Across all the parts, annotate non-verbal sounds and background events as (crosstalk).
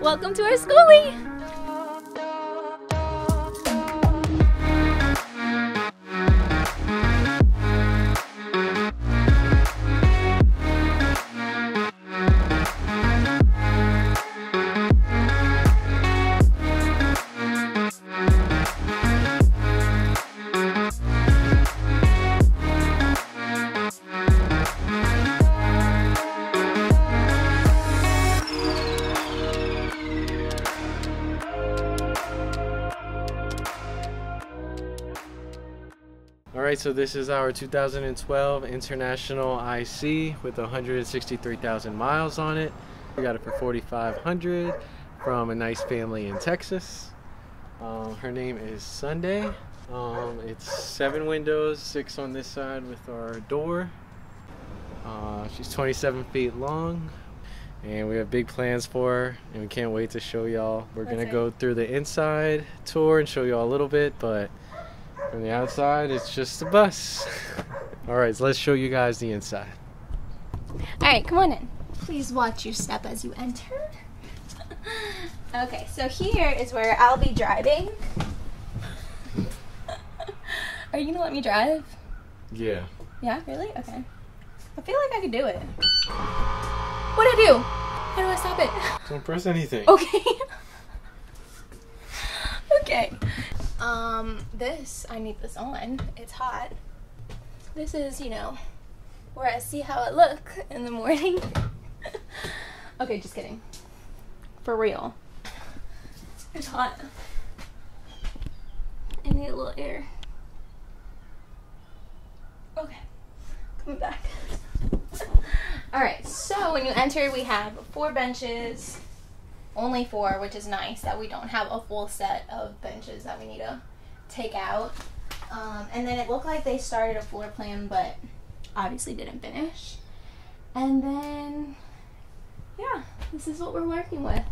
Welcome to our skoolie. Right, so this is our 2012 International IC with 163,000 miles on it. We got it for 4,500 from a nice family in Texas. Um, her name is Sunday. Um, it's seven windows, six on this side with our door. Uh, she's 27 feet long, and we have big plans for her, and we can't wait to show y'all. We're gonna go through the inside tour and show y'all a little bit, but from the outside, it's just a bus. All right, so let's show you guys the inside. All right, come on in. Please watch your step as you enter. (laughs) okay, so here is where I'll be driving. (laughs) Are you gonna let me drive? Yeah. Yeah, really? Okay. I feel like I could do it. What do I do? How do I stop it? Don't press anything. Okay. (laughs) okay. Um, this, I need this on. It's hot. This is, you know, where I see how it look in the morning. (laughs) okay, just kidding. For real. It's hot. I need a little air. Okay. Coming back. (laughs) Alright, so when you enter, we have four benches only four, which is nice that we don't have a full set of benches that we need to take out. Um, and then it looked like they started a floor plan, but obviously didn't finish. And then, yeah, this is what we're working with.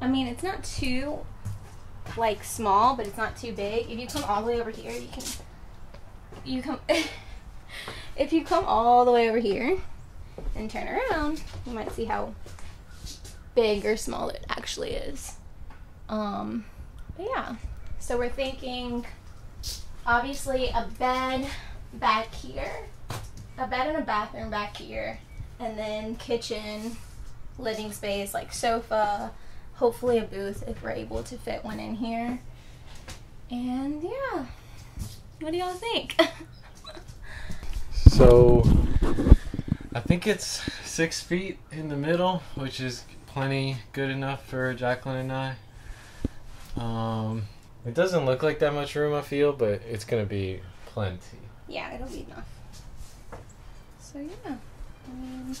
I mean, it's not too like small, but it's not too big. If you come all the way over here, you can. You come. (laughs) if you come all the way over here and turn around, you might see how big or small it actually is. Um, but yeah, so we're thinking obviously a bed back here, a bed and a bathroom back here, and then kitchen, living space like sofa, hopefully a booth if we're able to fit one in here. And yeah, what do y'all think? So, (laughs) I think it's six feet in the middle, which is plenty good enough for Jacqueline and I. Um, it doesn't look like that much room, I feel, but it's gonna be plenty. yeah, it'll be enough. So yeah. Um,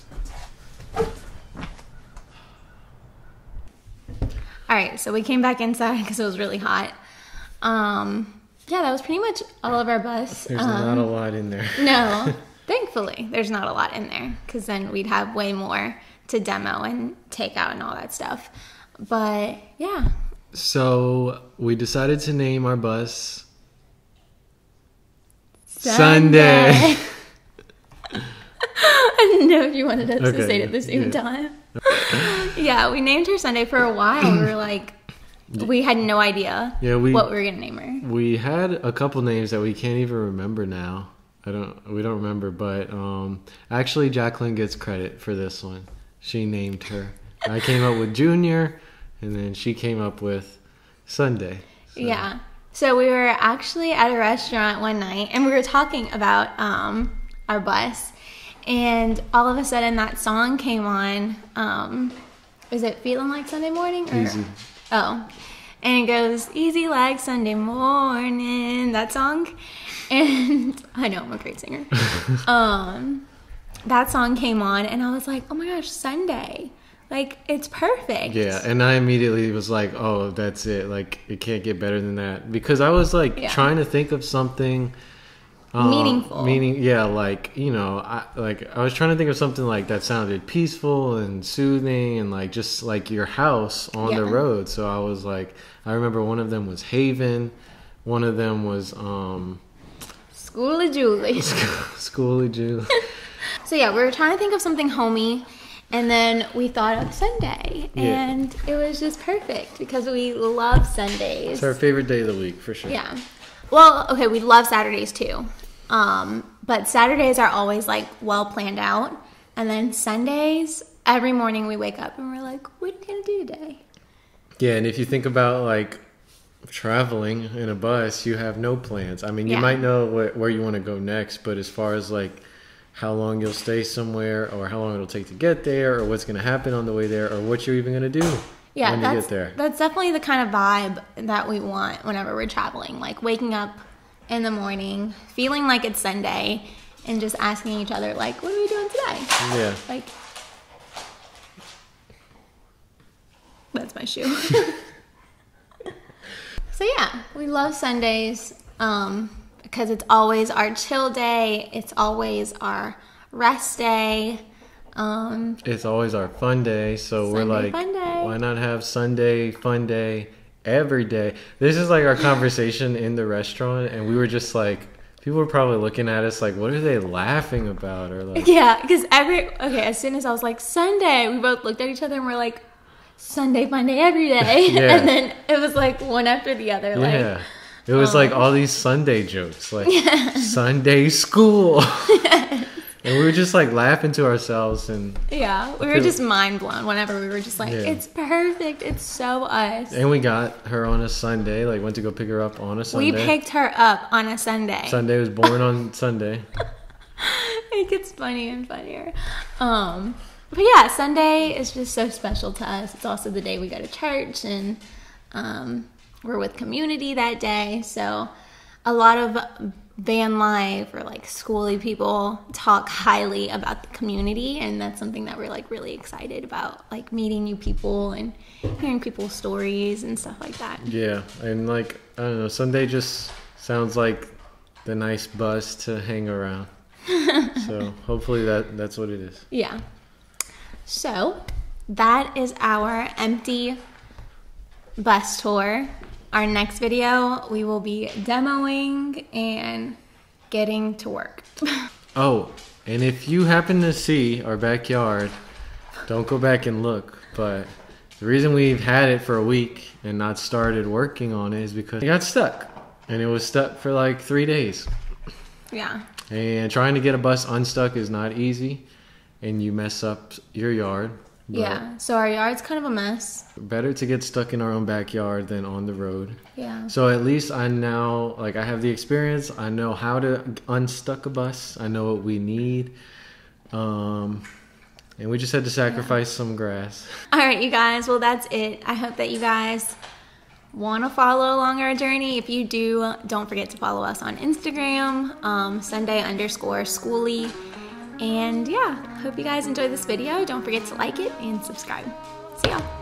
all right, so we came back inside (laughs) because it was really hot. Um, yeah, that was pretty much all of our bus. There's um, not a lot in there. no, (laughs) thankfully, there's not a lot in there because then we'd have way more to demo and take out and all that stuff. But yeah, So we decided to name our bus Sunday. Sunday. (laughs) I didn't know if you wanted us to say it at the same yeah. time. (laughs) yeah, we named her Sunday for a while. We were like, we had no idea Yeah, we what we were gonna name her. we had a couple names that we can't even remember now. I don't we don't remember, but um actually Jacqueline gets credit for this one. She named her. I came up with Junior and then she came up with Sunday. So- Yeah. So we were actually at a restaurant one night and we were talking about um, our bus. And all of a sudden that song came on. Um, is it Feeling Like Sunday Morning? Or, Easy. Oh. And it goes, Easy Like Sunday Morning, that song. (laughs) And I know I'm a great singer. (laughs) um, that song came on and I was like, oh my gosh, Sunday. Like, it's perfect. Yeah, and I immediately was like, "Oh, that's it. Like it can't get better than that." Because I was like Yeah. trying to think of something um, Meaningful. Meaning, yeah, like you know, I like I was trying to think of something like that sounded peaceful and soothing, and like just like your house on the road. So I was like, I remember one of them was Haven, one of them was um, School of Julie. (laughs) Schoolie Jew. (laughs) So yeah, we were trying to think of something homey, And then we thought of Sunday, Yeah. and it was just perfect because we love Sundays. It's our favorite day of the week for sure. Yeah. Well, okay, we love Saturdays too. Um, but Saturdays are always like well planned out. And then Sundays, every morning we wake up and we're like, what are we gonna do today? Yeah, and if you think about like traveling in a bus, you have no plans. I mean, you Yeah. might know where, where you want to go next, but as far as like how long you'll stay somewhere, or how long it'll take to get there, or what's going to happen on the way there, or what you're even going to do Yeah, when you get there. that's definitely the kind of vibe that we want whenever we're traveling. Like waking up in the morning, feeling like it's Sunday, and just asking each other like, what are we doing today? Yeah. Like, that's my shoe. (laughs) (laughs) so yeah, we love Sundays um, because it's always our chill day. It's always our rest day. Um, It's always our fun day, so we're like, why not have Sunday fun day every day? This is like our conversation in the restaurant, and we were just like, people were probably looking at us like, what are they laughing about? Or like, yeah, because every okay, as soon as I was like Sunday, we both looked at each other and we're like. Sunday, fun day every day, (laughs) Yeah. and then it was like one after the other. Like, Yeah. It was like all these Sunday jokes, like (laughs) Sunday school. (laughs) and we were just like laughing to ourselves and Yeah, we were just mind blown whenever we were just like, Yeah. it's perfect. It's so us. and we got her on a Sunday, like went to go pick her up on a Sunday. We picked her up on a Sunday. Sunday was born on (laughs) Sunday. it gets funny and funnier. Um, but yeah, Sunday is just so special to us. It's also the day we go to church and um, we're with community that day. So a lot of van life or like skoolie people talk highly about the community and that's something that we're like really excited about like meeting new people and hearing people's stories and stuff like that Yeah. And like I don't know, Sunday just sounds like the nice bus to hang around. (laughs) so hopefully that that's what it is. Yeah. So that is our empty bus tour. Our next video, we will be demoing and getting to work. (laughs) Oh, and if you happen to see our backyard, don't go back and look. But the reason we've had it for a week and not started working on it is because it got stuck. And it was stuck for like three days. yeah. And trying to get a bus unstuck is not easy. And you mess up your yard. But Yeah. So our yard's kind of a mess. Better to get stuck in our own backyard than on the road. Yeah. So at least I now, like, I have the experience. I know how to unstuck a bus. I know what we need. Um, and we just had to sacrifice some grass. (laughs) All right, you guys. Well, that's it. I hope that you guys want to follow along our journey. If you do, don't forget to follow us on Instagram, um, Sunday underscore skoolie. And yeah, hope you guys enjoy this video. Don't forget to like it and subscribe. See y'all.